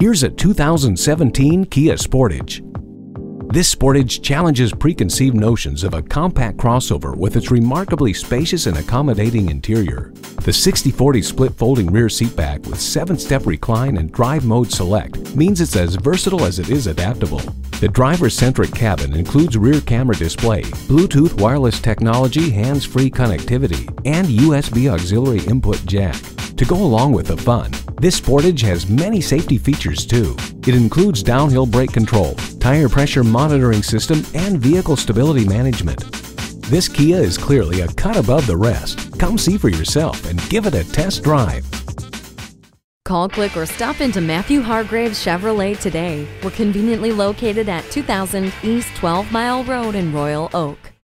Here's a 2017 Kia Sportage. This Sportage challenges preconceived notions of a compact crossover with its remarkably spacious and accommodating interior. The 60-40 split folding rear seatback with 7-step recline and drive mode select means it's as versatile as it is adaptable. The driver-centric cabin includes rear camera display, Bluetooth wireless technology, hands-free connectivity, and USB auxiliary input jack. To go along with the fun, this Sportage has many safety features too. It includes downhill brake control, tire pressure monitoring system, and vehicle stability management. This Kia is clearly a cut above the rest. Come see for yourself and give it a test drive. Call, click, or stop into Matthew Hargreaves Chevrolet today. We're conveniently located at 2000 East 12 Mile Road in Royal Oak.